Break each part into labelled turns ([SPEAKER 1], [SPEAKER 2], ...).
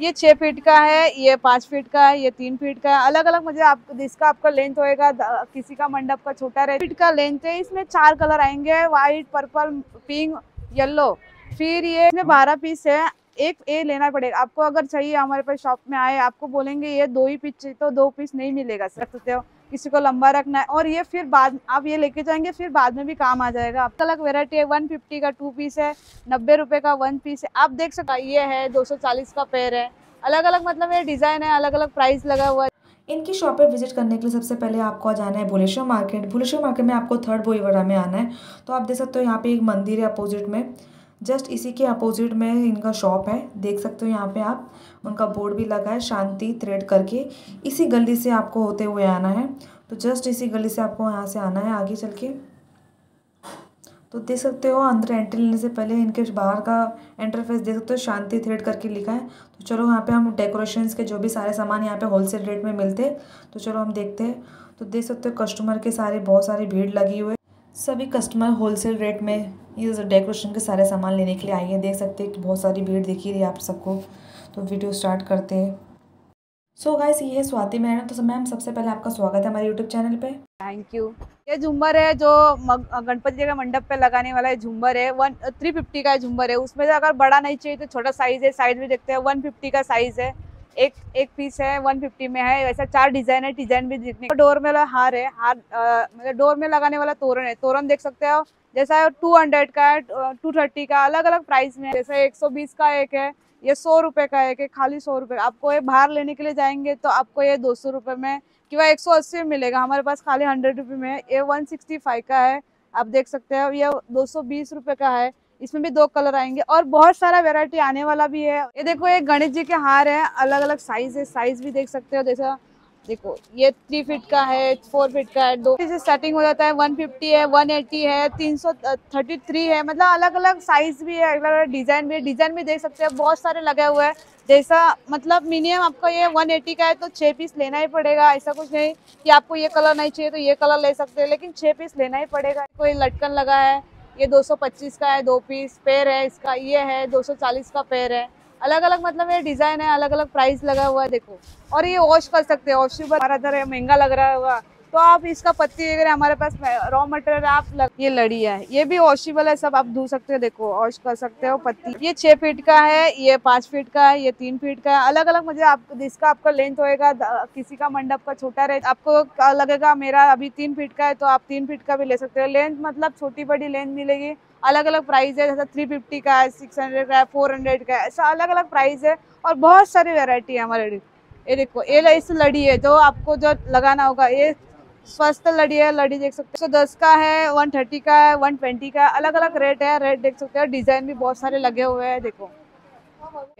[SPEAKER 1] ये छह फीट का है, ये पाँच फीट का है, ये तीन फीट का है। अलग अलग मुझे आप, इसका आपका लेंथ होएगा किसी का मंडप का छोटा रहे। फीट का लेंथ है, इसमें चार कलर आएँगे व्हाइट पर्पल पिंक येलो फिर ये इसमें बारह पीस है, एक ए लेना पड़ेगा। आपको अगर चाहिए, हमारे पास शॉप में आए, आपको बोलेंगे, ये दो ही पीस चाहिए तो दो पीस नहीं मिलेगा। सकते हो? किसी को लंबा रखना है। और ये फिर बाद, आप ये लेके जाएँगे, फिर बाद में भी काम आ जाएगा। आपका अलग वेरायटी है वन फिफ्टी का टू पीस है, नब्बे रुपए का वन पीस है। आप देख सकते ये है, दो सौ चालीस का पेयर है। अलग अलग मतलब ये डिज़ाइन है अलग अलग प्राइस लगा हुआ है।
[SPEAKER 2] इनकी शॉप पे विज़िट करने के लिए सबसे पहले आपको जाना है भुलेश्वर मार्केट भुलेश्वर मार्केट में आपको थर्ड बोईवरा में आना है। तो आप देख सकते हो, यहाँ पे एक मंदिर है अपोजिट में। जस्ट इसी के अपोजिट में इनका शॉप है, देख सकते हो यहाँ पे आप। उनका बोर्ड भी लगा है, शांति थ्रेड करके। इसी गली से आपको होते हुए आना है। तो जस्ट इसी गली से आपको यहाँ से आना है आगे चल के। तो देख सकते हो, अंदर एंट्री लेने से पहले इनके बाहर का एंटरफेस देख सकते हो, शांति थ्रेड करके लिखा है। तो चलो यहाँ पे हम डेकोरेशंस के जो भी सारे सामान यहाँ पे होलसेल रेट में मिलते तो चलो हम देखते हैं। तो देख सकते हो कस्टमर के सारे बहुत सारी भीड़ लगी हुई है। सभी कस्टमर होलसेल रेट में ये डेकोरेशन के सारे सामान लेने के लिए आई है। देख सकते हैं कि बहुत सारी भीड़ दिखी रही है आप सबको। तो वीडियो स्टार्ट करते हैं। सो गाइस ये है स्वाति मैडम। तो मैम, सबसे पहले आपका स्वागत है हमारे यूट्यूब चैनल पे।
[SPEAKER 1] थैंक यू ये झुम्बर है जो गणपति का मंडप पे लगाने वाला है झुम्बर है। वन थ्री फिफ्टी का झुम्बर है। उसमें अगर बड़ा नहीं चाहिए तो छोटा साइज़ है। साइज़ भी देखते हैं वन फिफ्टी का साइज़ है। एक एक पीस है वन फिफ्टी में है, वैसा चार डिज़ाइन है डिज़ाइन भी दिखने डोर में वाला हार है, हार मतलब डोर में लगाने वाला तोरण है, तोरण देख सकते हो। जैसा टू हंड्रेड का है टू थर्टी का अलग अलग प्राइस में जैसे एक सौ बीस का एक है, ये सौ रुपए का एक है, खाली सौ रुपए। आपको ये बाहर लेने के लिए जाएँगे तो आपको ये दो सौ रुपये में, कि वह एक सौ अस्सी में मिलेगा। हमारे पास खाली हंड्रेड रुपये में ये वन सिक्सटी फाइव का है, आप देख सकते हो, ये दो सौ बीस रुपये का है। इसमें भी दो कलर आएँगे और बहुत सारा वेरायटी आने वाला भी है। ये देखो, ये गणेश जी के हार है अलग अलग साइज़ है। साइज़ भी देख सकते हो, जैसा देखो, ये थ्री फीट का है फोर फीट का है, दो से स्टार्टिंग हो जाता है वन फिफ्टी है वन एटी है, तीन सौ थर्टी थ्री है। मतलब अलग अलग साइज़ भी है अलग अलग डिज़ाइन भी है। डिज़ाइन भी देख सकते हैं, बहुत सारे लगे हुए हैं। जैसा मतलब मिनिमम आपको ये वन एटी का है तो छह पीस लेना ही पड़ेगा। ऐसा कुछ नहीं कि आपको ये कलर नहीं चाहिए तो ये कलर ले सकते हैं, लेकिन छह पीस लेना ही पड़ेगा। कोई लटकन लगा है ये 225 का है, दो पीस पेयर है, इसका ये है 240 का पेयर है। अलग अलग मतलब ये डिज़ाइन है अलग अलग प्राइस लगा हुआ है, देखो। और ये वॉश कर सकते हैं हमारा इधर महँगा लग रहा होगा। तो आप इसका पत्ती वगैरह हमारे पास रॉ मटेरियल आप लग, ये लड़ी है। ये भी वॉशिबल है सब आप धो सकते हो देखो वॉश कर सकते हो पत्ती। ये छह फीट का है ये पाँच फीट का है ये तीन फीट का है। अलग अलग मुझे आप इसका आपका लेंथ होएगा किसी का मंडप का छोटा रहे आपको लगेगा मेरा अभी तीन फीट का है तो आप तीन फीट का भी ले सकते हो। लेंथ मतलब छोटी बड़ी लेंथ मिलेगी। अलग अलग प्राइस है जैसा थ्री फिफ्टी का है सिक्स हंड्रेड का है फोर हंड्रेड का है ऐसा अलग अलग प्राइस है और बहुत सारी वेरायटी है हमारे ये देखो ये इस लड़ी है जो आपको जो लगाना होगा ये स्वस्थ लड़ी है, लड़ी देख सकते हैं। दस का है वन थर्टी का है वन ट्वेंटी का है अलग अलग रेट है रेट देख सकते हैं। डिज़ाइन भी बहुत सारे लगे हुए हैं, देखो।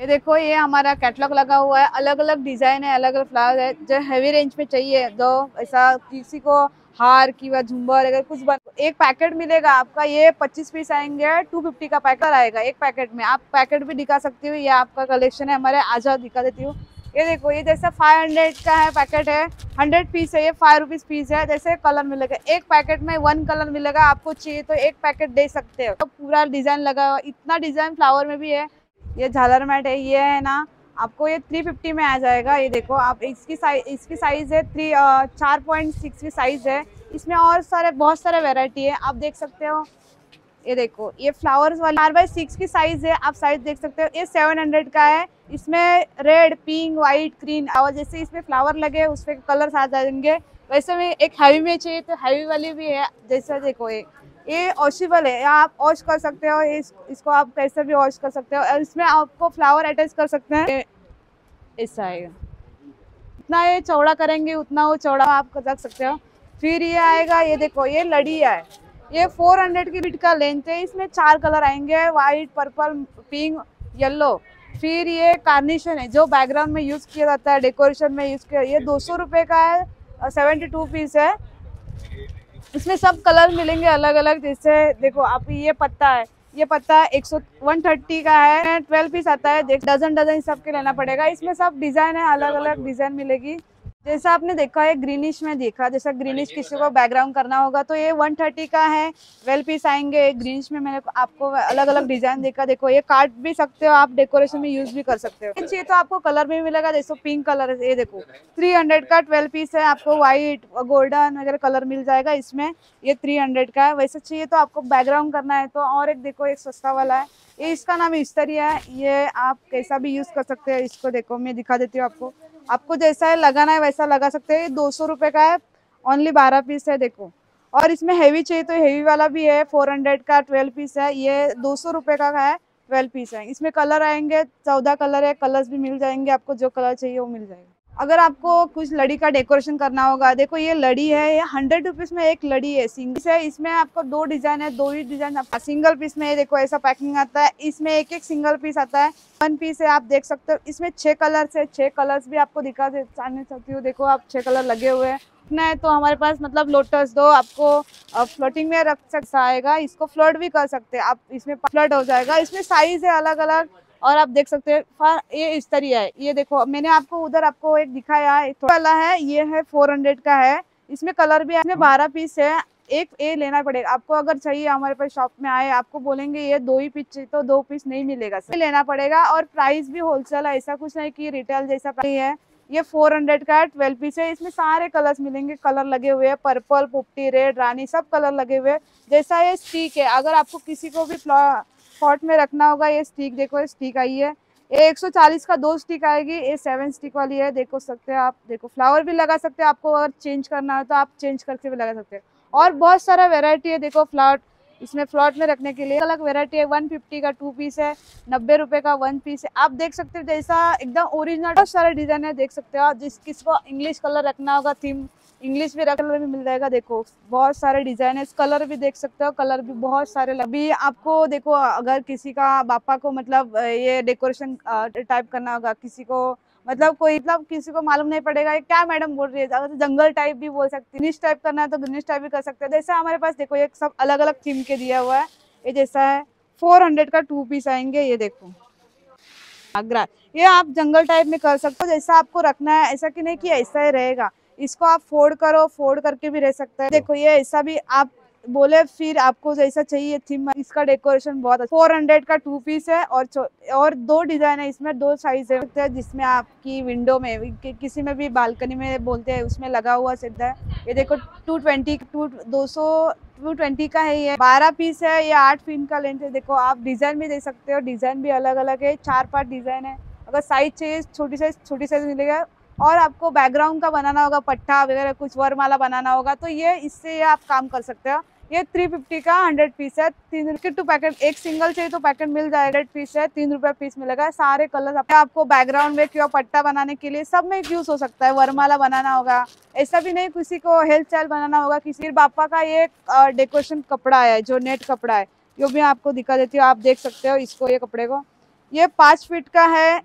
[SPEAKER 1] ये देखो, ये हमारा कैटलॉग लगा हुआ है। अलग अलग डिज़ाइन है अलग अलग फ्लावर है। जो हैवी रेंज में चाहिए तो ऐसा किसी को हार की व झुम्बर अगर कुछ बन एक पैकेट मिलेगा, आपका ये 25 पीस आएँगे 250 का पैकेट आएगा एक पैकेट में। आप पैकेट भी दिखा सकती हो, ये आपका कलेक्शन है, हमारे आज़ाद दिखा देती हूँ। ये देखो, ये जैसे 500 का है पैकेट है 100 पीस है, ये फाइव रुपीज़ पीस है, जैसे कलर मिलेगा। एक पैकेट में वन कलर मिलेगा, आपको चाहिए तो एक पैकेट दे सकते हो। तो पूरा डिज़ाइन लगा हुआ, इतना डिज़ाइन फ्लावर में भी है। ये झालर मैट है, ये है ना, आपको ये 350 में आ जाएगा। ये देखो, आप इसकी साइज़ इसकी साइज़ है थ्री चार पॉइंट सिक्स की साइज़ है। इसमें और सारे, बहुत सारे वेराइटी है, आप देख सकते हो। ये देखो ये फ्लावर्स वाले चार बाई सिक्स की साइज़ है आप साइज़ देख सकते हो ये सेवन हंड्रेड का है। इसमें रेड पिंक व्हाइट ग्रीन और जैसे इसमें फ्लावर लगे उस पर कलर्स आ जाएँगे। वैसे में एक हैवी में चाहिए तो हैवी वाली भी है। जैसे देखो ये ये वॉशेबल है आप वॉश कर सकते हो इस, इसको आप कैसे भी वॉश कर सकते हो। और इसमें आपको फ्लावर अटैच कर सकते हैं। ऐसा आएगा जितना ये चौड़ा करेंगे उतना वो चौड़ा आप रख सकते हो। फिर ये आएगा ये देखो ये लड़िया है। ये 400 की बीट का लेंथ है, इसमें चार कलर आएँगे वाइट पर्पल पिंक येलो फिर ये कार्निशन है, जो बैकग्राउंड में यूज़ किया जाता है डेकोरेशन में यूज़ किया, ये दो सौ का है सेवेंटी टू पीस है. इसमें सब कलर मिलेंगे अलग अलग जैसे देखो, आप ये पत्ता है, ये पत्ता एक सौ वन थर्टी का है ट्वेल्व पीस आता है डजन डजन सबके लेना पड़ेगा, इसमें सब डिज़ाइन है अलग अलग डिज़ाइन मिलेगी. जैसा आपने देखा है ग्रीनिश में देखा जैसा ग्रीनिश किसी को बैकग्राउंड करना होगा तो ये 130 का है वेल पीस आएँगे ग्रीनिश में मैंने आपको अलग अलग डिज़ाइन देखा देखो ये काट भी सकते हो आप डेकोरेशन में यूज़ भी कर सकते हो। चाहिए तो आपको कलर भी मिलेगा जैसे पिंक कलर है ये देखो 300 का 12 पीस है आपको व्हाइट गोल्डन वगैरह कलर मिल जाएगा इसमें ये 300 का है। वैसे चाहिए तो आपको बैकग्राउंड करना है तो और एक देखो एक सस्ता वाला है ये इसका नाम इस्तरिया है ये आप कैसा भी यूज़ कर सकते हैं इसको देखो मैं दिखा देती हूँ आपको। आपको जैसा है, लगाना है वैसा लगा सकते हैं। दो सौ रुपये का है ओनली बारह पीस है, देखो। और इसमें हैवी चाहिए तो हैवी वाला भी है फोर हंड्रेड का ट्वेल्व पीस है। ये दो सौ रुपये का है ट्वेल्व पीस है। इसमें कलर आएँगे, चौदह कलर है कलर्स भी मिल जाएँगे, आपको जो कलर चाहिए वो मिल जाएगा। अगर आपको कुछ लड़ी का डेकोरेशन करना होगा, देखो ये लड़ी है, ये हंड्रेड रुपीज़ में एक लड़ी है सिंगल है, इसमें आपको दो डिज़ाइन है, दो ही डिज़ाइन सिंगल पीस में देखो ऐसा पैकिंग आता है, इसमें एक एक सिंगल पीस आता है वन पीस है, आप देख सकते हो, इसमें छह कलर्स है, छह कलर्स भी आपको दिखा चाहने सकती हूँ, देखो आप छह कलर लगे हुए हैं है तो हमारे पास मतलब लोटस दो, आपको फ्लोटिंग में रख सकता आएगा, इसको फ्लोट भी कर सकते हैं, आप, इसमें फ्लड हो जाएगा, इसमें साइज़ है अलग अलग और आप देख सकते हैं ये इस तरीका है। ये देखो, मैंने आपको उधर आपको एक दिखाया है वाला है, ये है फोर हंड्रेड का है। इसमें कलर भी इसमें बारह पीस है, एक ए लेना पड़ेगा। आपको अगर चाहिए, हमारे पास शॉप में आए, आपको बोलेंगे, ये दो ही पीस चाहिए तो दो पीस नहीं मिलेगा सर लेना पड़ेगा, और प्राइस भी होलसेल है, ऐसा कुछ नहीं कि रिटेल जैसा प्राइस है। ये 400 का है ट्वेल्व पीस है, इसमें सारे कलर्स मिलेंगे कलर लगे हुए हैं पर्पल पुप्टी रेड रानी सब कलर लगे हुए हैं। जैसा ये स्टिक है, अगर आपको किसी को भी पॉट में रखना होगा, ये स्टिक देखो, ये स्टिक आई है। ये 140 का दो स्टिक आएगी, ये सेवन स्टिक वाली है, देखो सकते हैं आप, देखो फ्लावर भी लगा सकते हैं आपको, अगर चेंज करना हो तो आप चेंज करके भी लगा सकते हैं। और बहुत सारा वेराइटी है, देखो फ्लावर, इसमें फ्लॉट में रखने के लिए अलग वेराइटी है वन फिफ्टी का टू पीस है, नब्बे रुपए का वन पीस है। आप देख सकते हो जैसा एकदम ओरिजिनल बहुत सारे डिज़ाइन है, देख सकते हो जिस, किसको इंग्लिश कलर रखना होगा थीम इंग्लिश भी कलर भी मिल जाएगा, देखो, बहुत सारे डिज़ाइन है कलर भी देख सकते हो कलर भी बहुत सारे अभी आपको देखो, अगर किसी का पापा को मतलब ये डेकोरेशन टाइप करना होगा, किसी को मतलब कोई मतलब किसी को मालूम नहीं पड़ेगा क्या मैडम बोल रही है? अगर तो जंगल टाइप भी बोल सकती है ग्रीनिश टाइप करना है तो ग्रीनिश टाइप भी कर सकते हैं। जैसे हमारे पास देखो, ये सब अलग अलग थीम के दिया हुआ है। ये जैसा है फोर हंड्रेड का टू पीस आएँगे, ये देखो। आगरा। ये आप जंगल टाइप में कर सकते हो, जैसा आपको रखना है, ऐसा कि नहीं कि ऐसा ही रहेगा। इसको आप फोल्ड करो फोल्ड करके भी रह सकते हैं। देखो ये ऐसा भी आप बोले फिर आपको जैसा चाहिए थीम इसका डेकोरेशन बहुत अच्छा। फोर हंड्रेड का टू पीस है और और दो डिज़ाइन है इसमें दो साइज़ है। जिसमें आपकी विंडो में कि, किसी में भी बालकनी में बोलते हैं उसमें लगा हुआ सीधा है। ये देखो टू ट्वेंटी टू दो सौ टू ट्वेंटी का है ये। बारह पीस है ये आठ फीट का लेंथ है। देखो आप डिज़ाइन भी दे सकते हो डिज़ाइन भी अलग अलग है। चार पाँच डिज़ाइन है। अगर साइज़ चाहिए छोटी साइज़ छोटी साइज़ मिलेगा और आपको बैकग्राउंड का बनाना होगा, पट्टा वगैरह कुछ वरमाला बनाना होगा तो ये इससे आप काम कर सकते हो। ये थ्री फिफ्टी का हंड्रेड पीस है, तीन रुपये टू पैकेट एक सिंगल चाहिए तो पैकेट मिल जाएगा हंड्रेड पीस है, तीन रुपया पीस मिलेगा, सारे कलर आपको बैकग्राउंड में क्यों पट्टा बनाने के लिए सब में यूज़ हो सकता है, वरमाला बनाना होगा। ऐसा भी नहीं किसी को हेल्थ स्टाइल बनाना होगा, किसी बापा का ये डेकोरेशन कपड़ा है, जो नेट कपड़ा है, जो भी आपको दिखा देती हूँ, आप देख सकते हो इसको, ये कपड़े को। ये पाँच फीट का है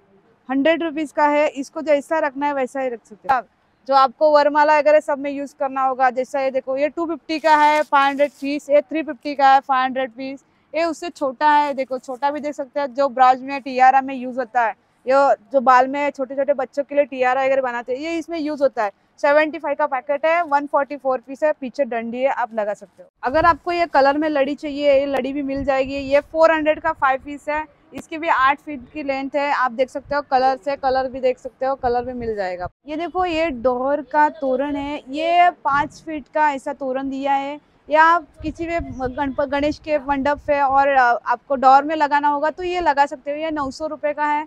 [SPEAKER 1] हंड्रेड रुपीज़ का है, इसको जैसा रखना है वैसा ही रख सकते हैं। जो आपको वरमाला वगैरह सब में यूज़ करना होगा, जैसा ये देखो, ये टू फिफ्टी का है फाइव हंड्रेड पीस ये थ्री फिफ्टी का है फाइव हंड्रेड पीस ये उससे छोटा है, देखो, छोटा भी देख सकते हैं, जो ब्राउज में टीआरा में यूज़ होता है, ये जो बाल में छोटे छोटे बच्चों के लिए टीआरा वगैरह बनाते हैं, ये इसमें यूज़ होता है। सेवेंटी फाइव का पैकेट है वन फोर्टी फोर पीस है, पीछे डंडी है, आप लगा सकते हो। अगर आपको ये कलर में लड़ी चाहिए, ये लड़ी भी मिल जाएगी, ये फोर हंड्रेड का फाइव पीस है इसकी भी आठ फीट की लेंथ है, आप देख सकते हो, कलर से कलर भी देख सकते हो, कलर भी मिल जाएगा। ये देखो, ये डोर का तोरण है, ये पाँच फीट का ऐसा तोरण दिया है, या आप किसी भी गणेश के मंडप पे और आपको डोर में लगाना होगा तो ये लगा सकते हो, ये नौ सौ रुपये का है,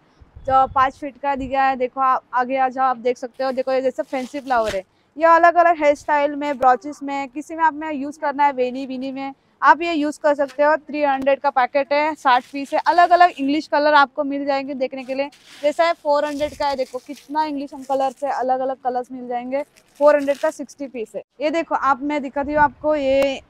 [SPEAKER 1] जो पाँच फीट का दिया है, देखो, आप आगे आ जाओ, आप देख सकते हो, देखो, ये जैसे फैंसी फ्लावर है। ये अलग अलग हेयर स्टाइल में, ब्रॉचेस में, किसी में आप में यूज़ करना है, वेनी विनी में आप ये यूज़ कर सकते हो। 300 का पैकेट है 60 पीस है। अलग अलग इंग्लिश कलर आपको मिल जाएँगे देखने के लिए। जैसा है 400 का है, देखो कितना इंग्लिश हम कलर से अलग अलग कलर्स मिल जाएँगे। 400 का 60 पीस है। ये देखो, आप मैं दिखाती हूँ आपको, ये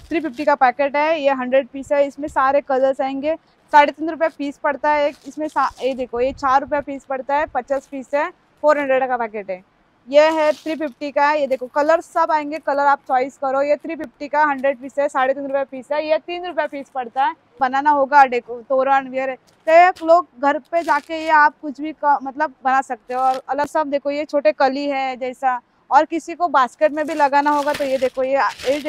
[SPEAKER 1] थ्री फिफ्टी का पैकेट है, ये हंड्रेड पीस है। इसमें सारे कलर्स आएँगे। साढ़े तीन रुपये पीस पड़ता है। इसमें ये देखो, ये चार रुपये पीस पड़ता है, पचास पीस है फोर हंड्रेड का पैकेट है। ये है थ्री फिफ्टी का, ये देखो कलर सब आएँगे कलर आप चॉइस करो। ये थ्री फिफ्टी का हंड्रेड पीस है, साढ़े तीन रुपये पीस है, ये तीन रुपये पीस पड़ता है। बनाना होगा डेको तोरण वेयर तो लोग घर पे जाके ये आप कुछ भी क- मतलब बना सकते हो। और अलग सब देखो, ये छोटे कली है जैसा। और किसी को बास्केट में भी लगाना होगा तो ये देखो, ये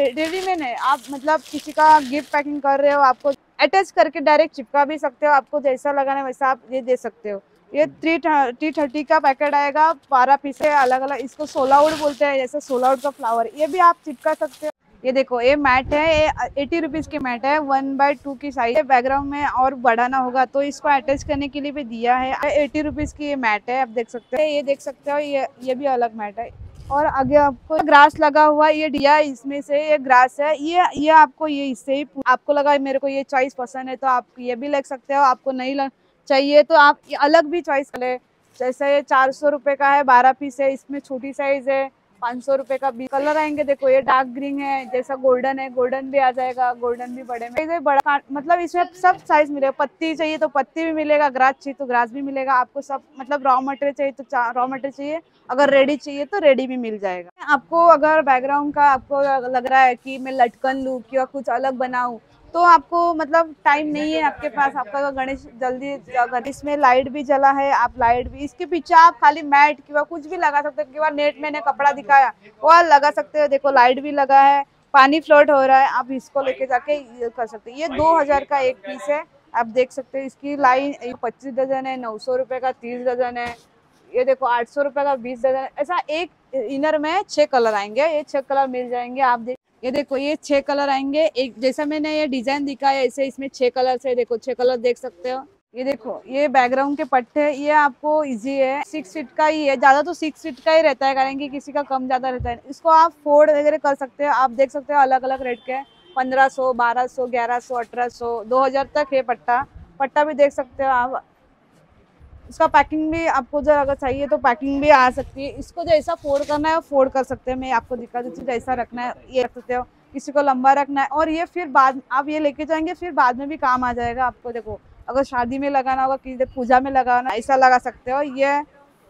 [SPEAKER 1] रेडीमेड है। आप मतलब किसी का गिफ्ट पैकिंग कर रहे हो, आपको अटैच करके डायरेक्ट चिपका भी सकते हो, आपको जैसा लगाना है वैसा आप ये दे सकते हो। ये थ्री टी थर्टी का पैकेट आएगा बारह पीस है अलग अलग इसको सोलाउड बोलते हैं जैसे सोलाउड का फ्लावर ये भी आप चिपका सकते हो। ये देखो ये मैट है ये एटी रुपीज़ की मैट है वन बाय टू की साइज़ है बैकग्राउंड में और बढ़ाना होगा तो इसको अटैच करने के लिए भी दिया है। एटी रुपीज़ की ये मैट है आप देख सकते हैं ये देख सकते हो ये ये भी अलग मैट है। और आगे आपको ग्रास लगा हुआ ये दिया इसमें से ये ग्रास है ये ये आपको ये इससे ही आपको लगा मेरे को ये चॉइस पसंद है तो आप ये भी ले सकते हो आपको नहीं लग, चाहिए तो आप अलग भी चॉइस ले। जैसे ये चार सौ रुपये का है, बारह पीस है, इसमें छोटी साइज़ है, पाँच सौ रुपये का भी। कलर आएँगे, देखो, ये डार्क ग्रीन है, जैसा गोल्डन है गोल्डन भी आ जाएगा गोल्डन भी बड़े में। बड़ा मतलब इसमें सब साइज़ मिलेगा। पत्ती चाहिए तो पत्ती भी मिलेगा ग्रास चाहिए तो ग्रास भी मिलेगा। आपको सब मतलब रॉ मटेरियल चाहिए तो रॉ मटेरियल चाहिए। अगर रेडी चाहिए तो रेडी भी मिल जाएगा। आपको अगर बैकग्राउंड का आपको लग रहा है कि मैं लटकन लूँ, या कुछ अलग बनाऊँ तो आपको मतलब टाइम नहीं है आपके पास, आपका गणेश जल्दी गणेश में लाइट भी जला है, आप लाइट भी, इसके पीछे आप खाली मैट किंवा कुछ भी लगा सकते हो, किंवा नेट मैंने कपड़ा दिखाया, वो लगा सकते हो। देखो लाइट भी लगा है, पानी फ्लोट हो रहा है, आप इसको लेके जाके कर सकते हो। ये दो हज़ार का एक पीस है, आप देख सकते हो, इसकी लाइन पच्चीस डजन है, नौ सौ रुपये का तीस डजन है, ये देखो, आठ सौ रुपये का बीस है। ऐसा एक इनर में छह कलर आएँगे, ये छह कलर मिल जाएँगे, आप देख ये देखो, ये छह कलर आएँगे। एक, जैसा मैंने ये डिज़ाइन दिखाया, ऐसे इसमें छह कलर से देखो, छह कलर देख सकते हो। ये देखो, ये बैकग्राउंड के पट्टे, ये आपको इजी है। सिक्स फीट का ही है। ज़्यादा तो सिक्स फीट का ही रहता है, कारण कि किसी का कम ज़्यादा रहता है। इसको आप फोर्ड वगैरह कर सकते हो। आप देख सकते हो अलग अलग रेट के पंद्रह सौ, बारह सौ, ग्यारह सौ, अठारह सौ, दो हज़ार तक है पट्टा। पट्टा भी देख सकते हो आप। इसका पैकिंग भी आपको जर अगर चाहिए तो पैकिंग भी आ सकती है। इसको जैसा फोल्ड करना है फोल्ड कर सकते हैं। मैं आपको दिखा देती हूँ, जैसा रखना है, ये रख सकते हो। किसी को लंबा रखना है और ये फिर बाद, आप ये लेके जाएँगे, फिर बाद में भी काम आ जाएगा आपको। देखो, अगर शादी में लगाना होगा, किसी पूजा में लगाना ऐसा लगा सकते हो। ये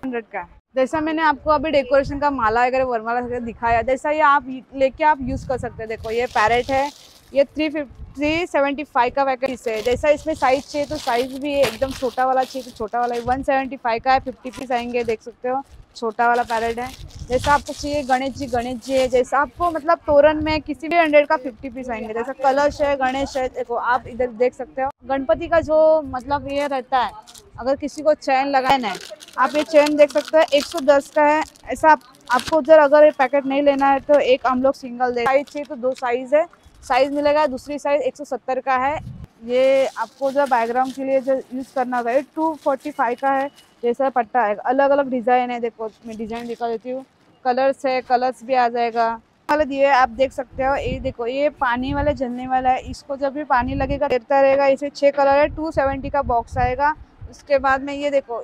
[SPEAKER 1] हंड्रेड का जैसा मैंने आपको अभी डेकोरेशन का माला वगैरह, वरमाला दिखाया, जैसा ये आप लेके आप यूज़ कर सकते हैं। देखो, ये पैरेट है, ये थ्री थ्री सेवेंटी फाइव का पैकेट है। जैसा इसमें साइज़ चाहिए तो साइज़ भी एकदम छोटा वाला चाहिए तो छोटा वाला वन सेवेंटी फाइव का है फिफ्टी पीस आएँगे देख सकते हो। छोटा वाला पैरेट है। जैसा आपको चाहिए गणेश जी गणेश जी है। जैसा आपको मतलब तोरण में किसी भी हंड्रेड का फिफ्टी पीस आएँगे। जैसा कलश है गणेश है देखो आप इधर देख सकते हो। गणपति का जो मतलब ये रहता है अगर किसी को चैन लगाना है आप ये चैन देख सकते हो 110 का है। ऐसा आप, आपको जर अगर ये पैकेट नहीं लेना है तो एक हम लोग सिंगल दे साइज़ चाहिए तो दो साइज़ है। साइज़ मिलेगा, दूसरी साइज़ 170 का है। ये आपको जो बैकग्राउंड के लिए जो यूज़ करना होगा ये टू का है। जैसा पट्टा है। अलग अलग डिज़ाइन है, देखो, मैं डिज़ाइन दिखा देती हूँ। कलर्स है कलर्स भी आ जाएगा। वाला दिए आप देख सकते हो, ये देखो, ये पानी वाला, जलने वाला है। इसको जब भी पानी लगेगा, गिरता रहेगा। इसे छः कलर है टू सेवेंटी का बॉक्स आएगा। उसके बाद में ये देखो,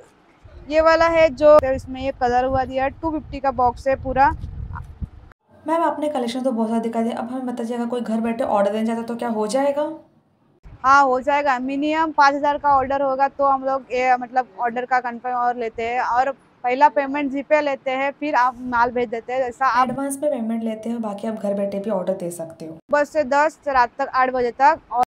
[SPEAKER 1] ये वाला है जो, इसमें ये कलर हुआ दिया टू फिफ्टी का बॉक्स है पूरा।
[SPEAKER 2] मैम आपने कलेक्शन तो बहुत सारा दिखा दिया अब हमें बताइए अगर कोई घर बैठे ऑर्डर देना चाहता तो क्या हो जाएगा?
[SPEAKER 1] हाँ हो जाएगा। मिनिमम पाँच हज़ार का ऑर्डर होगा तो हम लोग ये मतलब ऑर्डर का कन्फर्म और लेते हैं। और पहला पेमेंट जीपे लेते हैं फिर आप माल भेज देते हैं। जैसा आप
[SPEAKER 2] एडवांस में पेमेंट लेते हैं बाकी आप घर बैठे भी ऑर्डर दे सकते हो।
[SPEAKER 1] बस से दस रात तक आठ बजे तक और